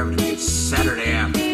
It's Saturday afternoon.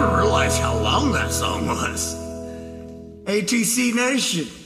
never realized how long that song was. ATC Nation.